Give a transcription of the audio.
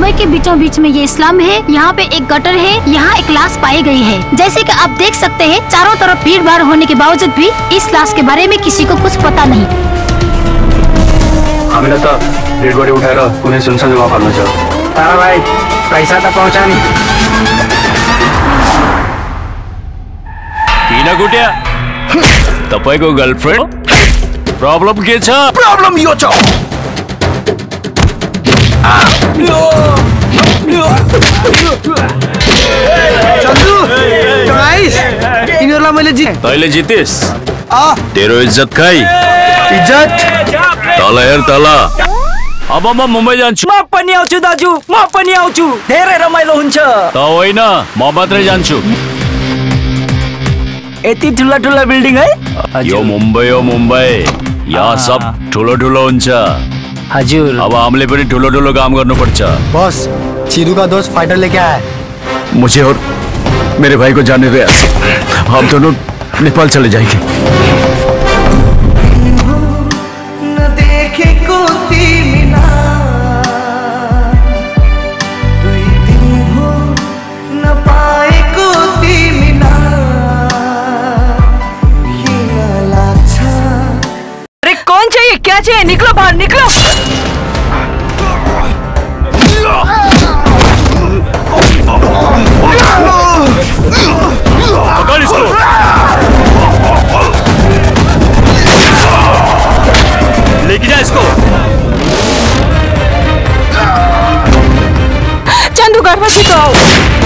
मुंबई के बीचों बीच में ये इस्लाम है यहाँ पे एक गटर है यहाँ एक लाश पाई गई है। जैसे कि आप देख सकते हैं चारों तरफ़ भीड़ भाड़ होने के बावजूद भी इस लाश के बारे में किसी को कुछ पता नहीं। हामीलाई त सुनसान तारा भाई पैसा तो पहुँचा किन तपाईँको गर्लफ्रेन्ड प्रब्लम के छ प्रब्लम यो छ। मैले जी तैँले जितिस। आ। तेरो इज्जत खै? इज्जत? तल हेर तल। अब म मुम्बई जान्छु। म पनि आउँछु दाजु। म पनि आउँछु। धेरै रमाइलो हुन्छ। त होइन म मात्रै जान्छु। यति ठुला ठुला बिल्डिङ है? यो मुम्बई हो मुम्बई। यहाँ सब ठुलो ठुलो हुन्छ। हजुर। अब हामीले पनि ठुलो ठुलो काम गर्नुपर्छ। बॉस। चीरू का दोस्त फाइटर लेके आया है। मुझे और मेरे भाई को जाने दो हम दोनों नेपाल चले जाएँगे। अरे कौन चाहिए? क्या चाहिए? निकलो बाहर निकलो। guarda de gol.